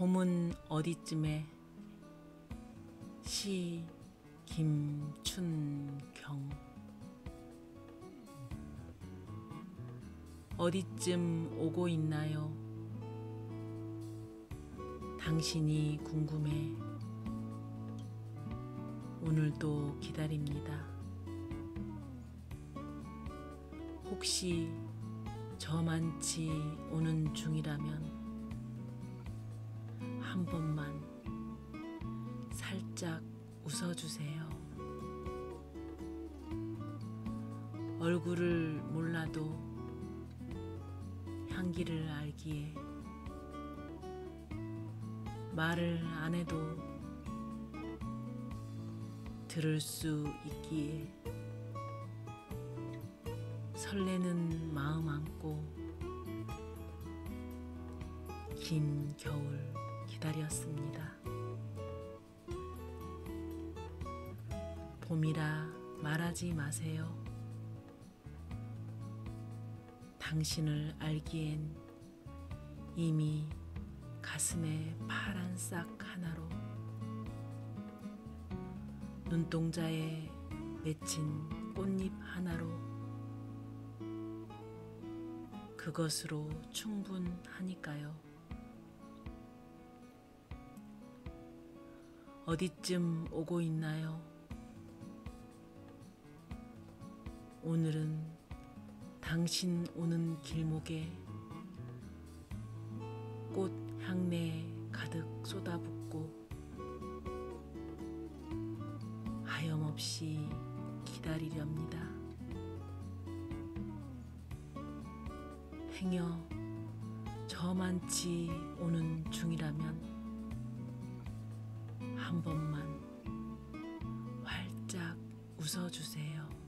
봄은 어디쯤에 시 김춘경 어디쯤 오고 있나요? 당신이 궁금해 오늘도 기다립니다. 혹시 저만치 오는 중이라면 한 번만 살짝 웃어주세요. 얼굴을 몰라도 향기를 알기에 말을 안 해도 들을 수 있기에 설레는 마음 안고 긴 겨울 기다렸습니다. 봄이라 말하지 마세요. 당신을 알기엔 이미 가슴에 파란 싹 하나로 눈동자에 맺힌 꽃잎 하나로 그것으로 충분하니까요. 어디쯤 오고 있나요? 오늘은 당신 오는 길목에 꽃 향내 가득 쏟아붓고 하염없이 기다리렵니다. 행여 저만치 오는 중이라면 한 번만 활짝 웃어주세요.